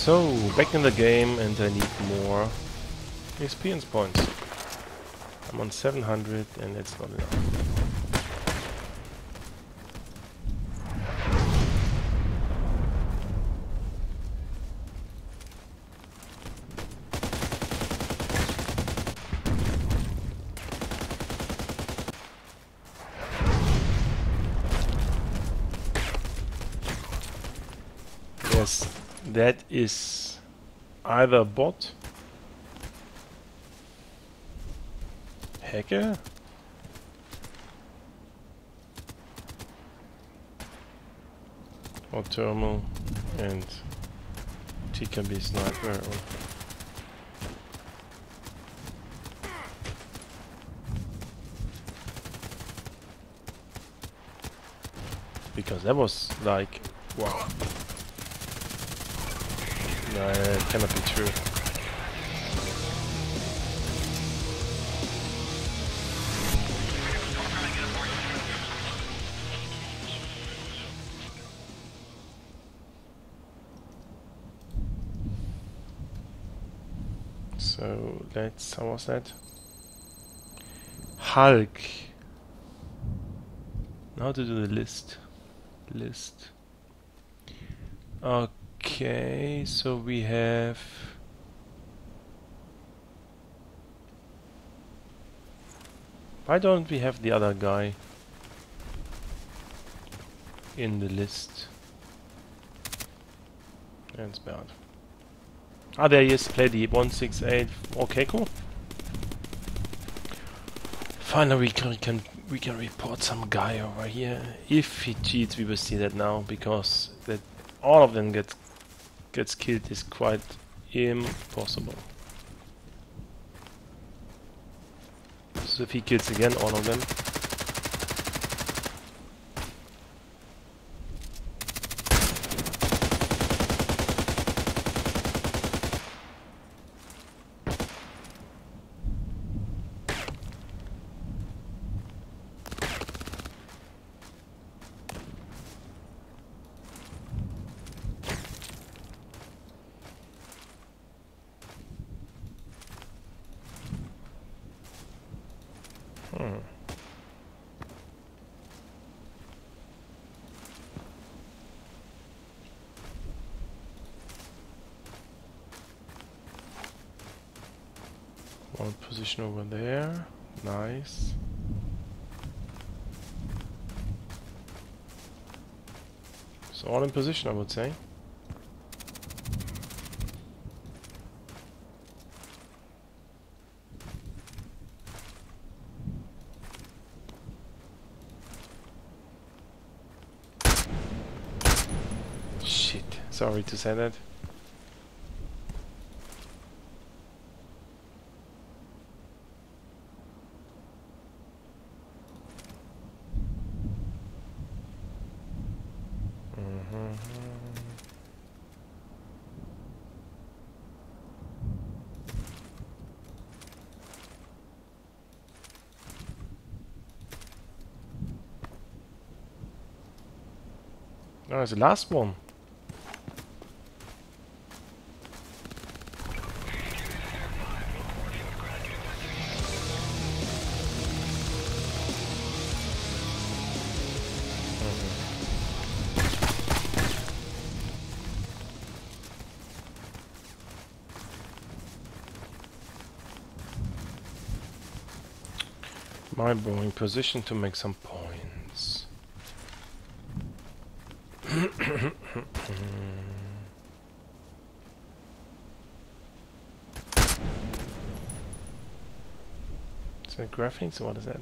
So, back in the game and I need more experience points. I'm on 700 and it's not enough. That is either bot, hacker, or thermal and TKB sniper. Because that was like wow. No, it cannot be true. So let's how was that? Hulk. Now to do the list. List. Okay. Okay, so we have Why don't we have the other guy in the list? That's bad. Ah, there he is. Play the 168. Okay, cool. Finally, we can, we can we can report some guy over here. If he cheats, we will see that now because that all of them get gets killed is quite impossible. So if he kills again all of them, One position over there. Nice. So all in position, I would say. Shit, sorry to say that. Oh, it's the last one. Mm-hmm. My boring position to make some points. Graphics or what is that?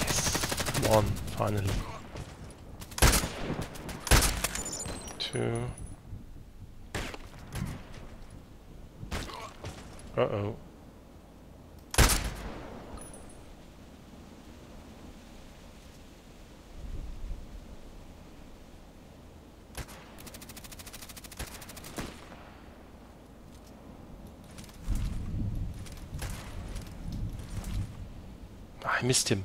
Yes, one finally. Two. Uh oh. I missed him.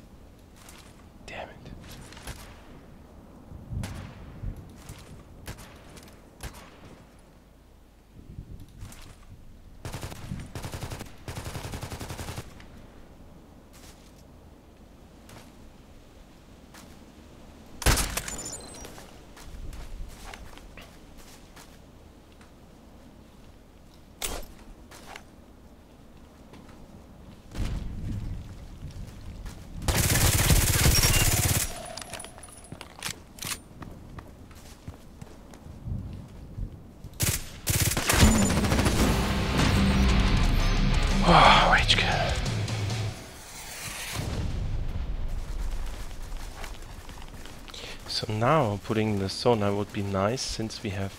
Now putting the sonar would be nice since we have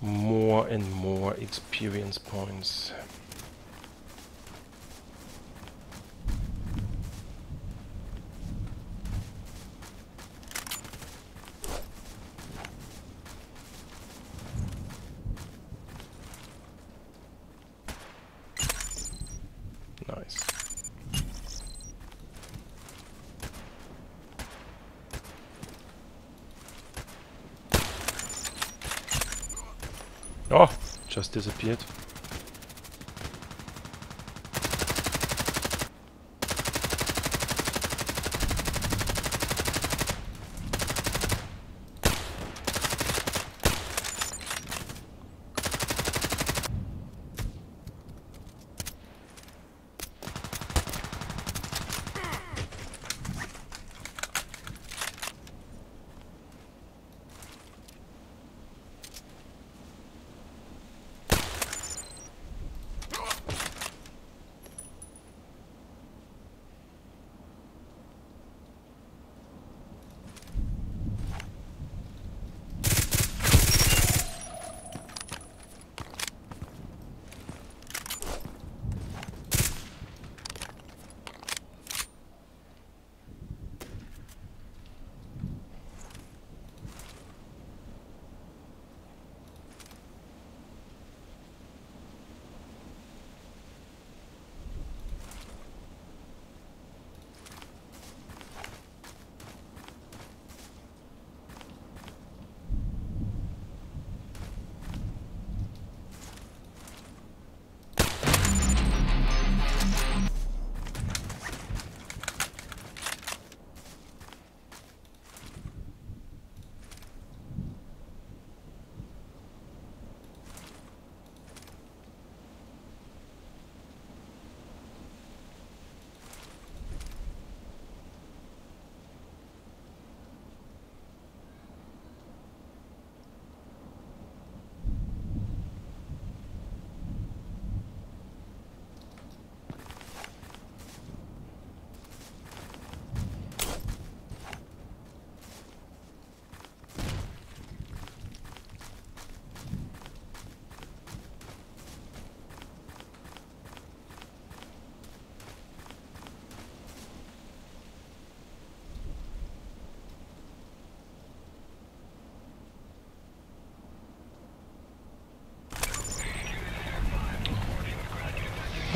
more and more experience points. Nice. Oh, just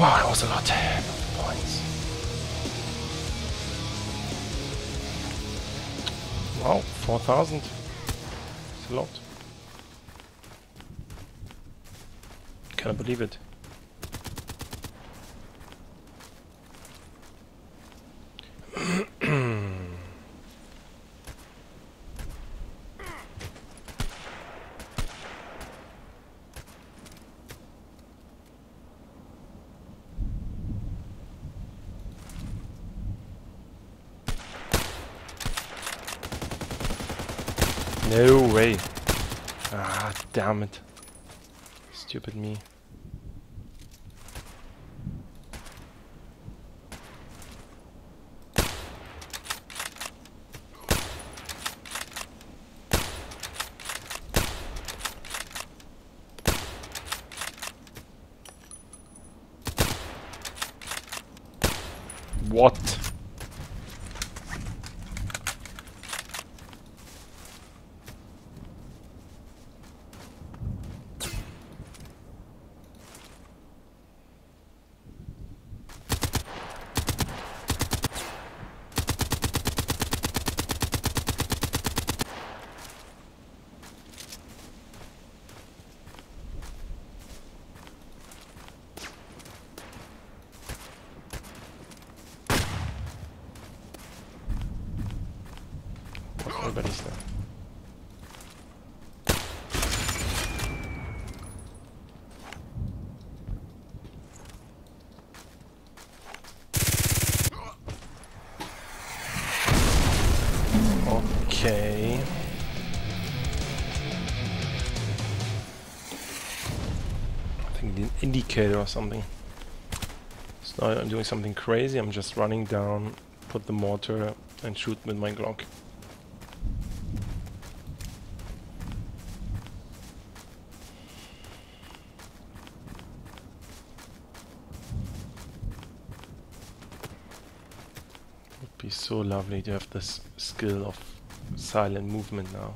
Wow, that was a lot of points. Wow, 4,000. It's a lot. Can't believe it. No way. Ah, damn it. Stupid me. What? Everybody's there. Okay. I think the indicator or something. So I'm doing something crazy. I'm just running down, put the mortar and shoot with my Glock. So lovely to have this skill of silent movement now.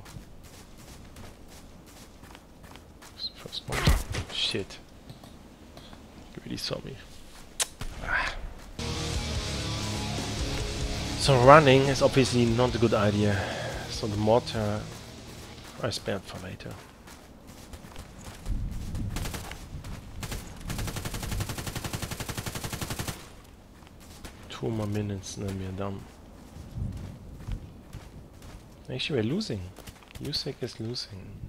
First one. Shit. You really saw me. Ah. So running is obviously not a good idea. So the mortar I spared for later. Two more minutes and then we're done. Actually, we're losing. USEC is losing.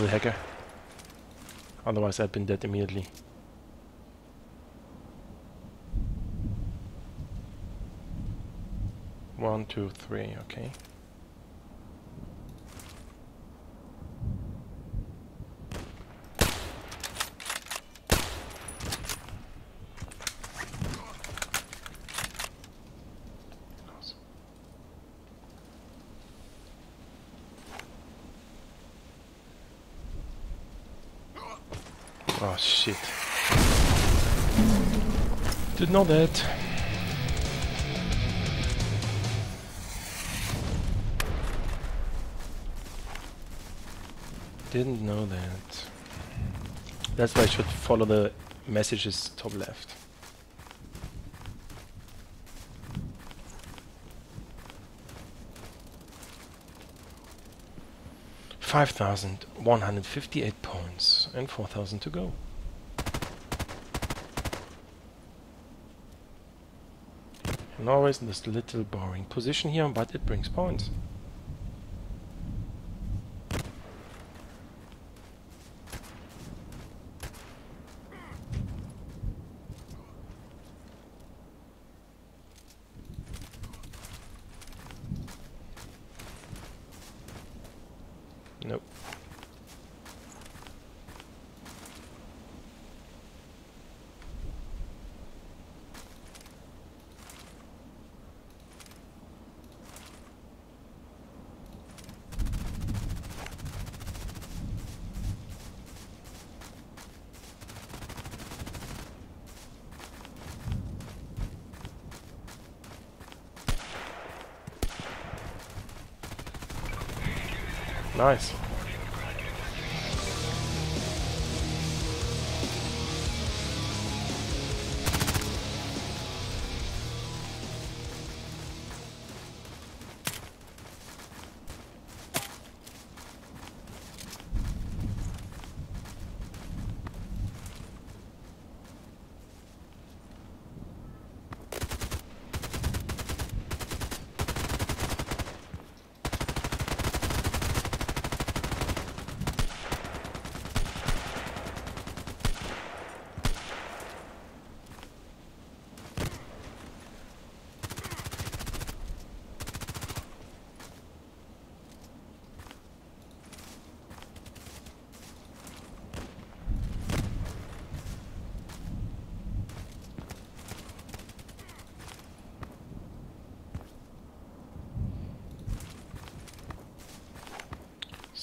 The hacker. Otherwise I'd been dead immediately. One, two, three, okay. Oh shit. Know that. Didn't know that. That's why I should follow the messages top left. Five thousand one hundred fifty-eight points and four thousand to go. And always in this little boring position here, but it brings points. Nope. Nice.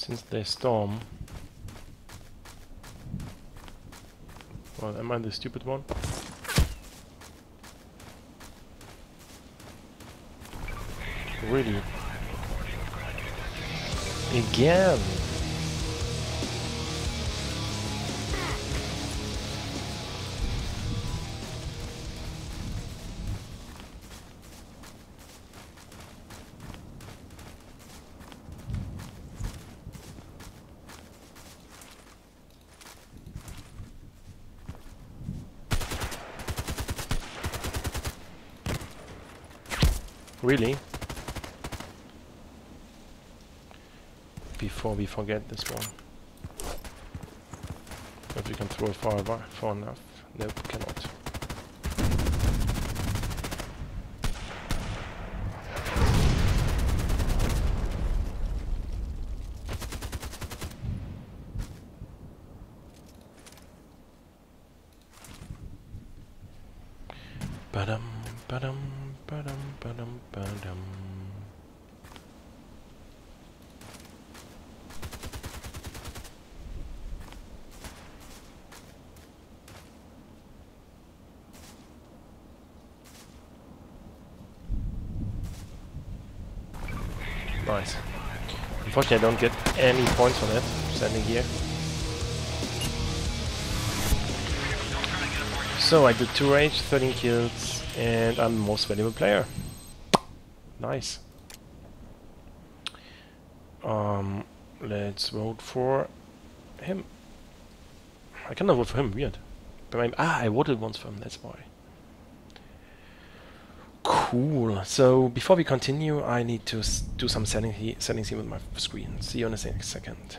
Since they storm. Well, am I the stupid one? Really? Again! Really? Before we forget this one. If we can throw it far, far enough. Nope, cannot. Badum, badum, badum, badum, badum. Nice. Unfortunately, I don't get any points on it, standing here. So I did 2 rage, 13 kills, and I'm the most valuable player. Nice. Um, let's vote for him. I cannot vote for him, weird. But I'm, ah, I voted once for him, that's why. Cool. So before we continue, I need to do some setting settings here with my screen. See you in a second.